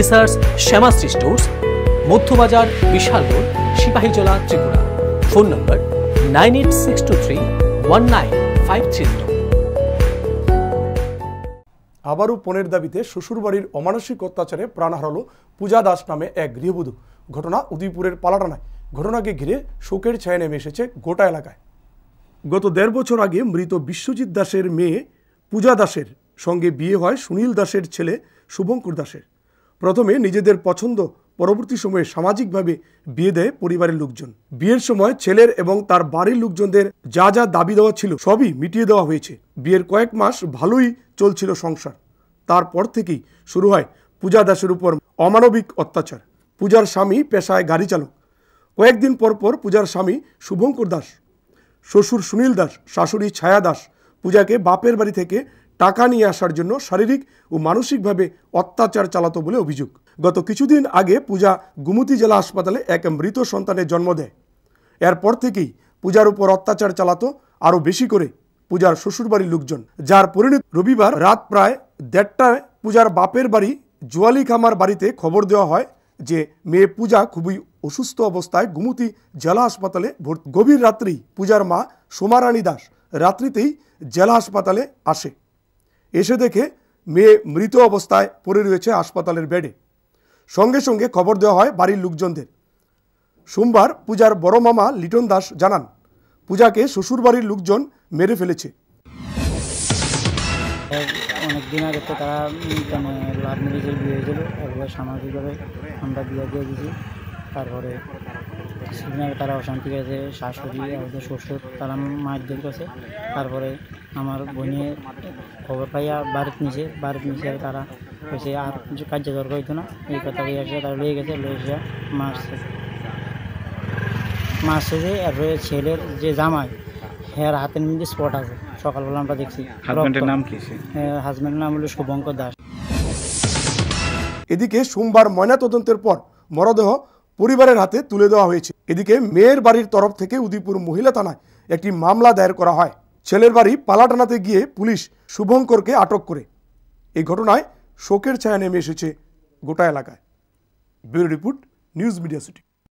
এসার্স Shyamashree stores Madhyabazar Bishal road Sepahijala Tripura. Phone number nine eight six two three one nine five three আবারও পণের দাবিতে শ্বশুরবাড়ির অমানসিক অত্যাচারে প্রাণ হারালো পূজা দাস নামে এক গৃহবধূ। ঘটনা উদয়পুরের পালাটানায়। ঘটনাকে ঘিরে শোকের ছায়া নেমে এসেছে গোটা এলাকায়। গত দেড় বছর আগে মৃত বিশ্বজিৎ দাসের মেয়ে পূজা দাসের সঙ্গে বিয়ে হয় সুনীল দাসের ছেলে শুভঙ্কর দাসের। প্রথমে নিজেদের পছন্দ পরবর্তী সময়ে সামাজিকভাবে বিয়ে দেয় পরিবারের লোকজন। বিয়ের সময় ছেলের এবং তার বাড়ির লোকজনদের যা যা দাবি দেওয়া ছিল সবই মিটিয়ে দেওয়া হয়েছে। বিয়ের কয়েক মাস ভালোই চলছিল সংসার। তারপর থেকেই শুরু হয় পূজা দাসের উপর অমানবিক অত্যাচার। পূজার স্বামী পেশায় গাড়ি চালক। কয়েকদিন পর পর পূজার স্বামী শুভঙ্কর দাস, শ্বশুর সুনীল দাস, শাশুড়ি ছায়া দাস, পূজাকে বাপের বাড়ি থেকে টাকা নিয়ে আসার জন্য শারীরিক ও মানসিকভাবে অত্যাচার চালাতো বলে অভিযোগ। গত কিছুদিন আগে পূজা গুমতি জেলা হাসপাতালে এক মৃত সন্তানের জন্ম দেয়। এরপর থেকেই পূজার উপর অত্যাচার চালাতো আরও বেশি করে পূজার শ্বশুরবাড়ির লোকজন। যার পরিণত রবিবার রাত প্রায় দেড়টায় পূজার বাপের বাড়ি জুয়ালি খামার বাড়িতে খবর দেওয়া হয় যে মেয়ে পূজা খুবই অসুস্থ অবস্থায় গুমতি জেলা হাসপাতালে ভর্তি। গভীর রাত্রি পূজার মা সোমারানী দাস রাত্রিতেই জেলা হাসপাতালে আসে। এসে দেখে মেয়ে মৃত অবস্থায় পড়ে রয়েছে হাসপাতালের বেডে। সঙ্গে সঙ্গে খবর দেওয়া হয় বাড়ির লোকজনদের। সোমবার পূজার বড় মামা লিটন দাস জানান, পূজাকে শ্বশুরবাড়ির লোকজন মেরে ফেলেছে। অনেক দিন আগে তো তারা মানে লাভ বিয়ে হয়েছিল সামাজিকভাবে আমরা বিয়ে দিয়ে দিয়েছি, তারপরে আগে তারা অশান্তি গেছে শাশুড়ি আমাদের শ্বশুর তারা মারধর করছে। তারপরে আমার বোনের খবর পাইয়া বাড়িতে নিচে বাড়িতে নিচে তারা হয়েছে আর কিছু কার্য দরকার হইতো না। এই কথা দিয়ে আসে তারা লয়ে গেছে লয়ে এসে মারছে। মারছে যে এরপরে ছেলের যে জামাই হ্যাঁ হাতের মধ্যে স্পট আছে। সকালবেলা আমরা দেখছি হাজবেন্ডের নাম কি সে? হ্যাঁ, হাজবেন্ডের নাম হলো শুভঙ্কর দাস। এদিকে সোমবার ময়নাতদন্তের পর মরদেহ পরিবারের হাতে তুলে দেওয়া হয়েছে। এদিকে মেয়ের বাড়ির তরফ থেকে উদয়পুর মহিলা থানায় একটি মামলা দায়ের করা হয়। ছেলের বাড়ি পালাটানাতে গিয়ে পুলিশ শুভঙ্করকে আটক করে। এই ঘটনায় শোকের ছায়া নেমে এসেছে গোটা এলাকায়। Bureau report, news media city.